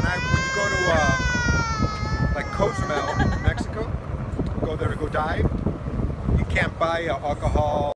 when I when you go to uh, like Cozumel, Mexico, go there to go dive, you can't buy uh, alcohol.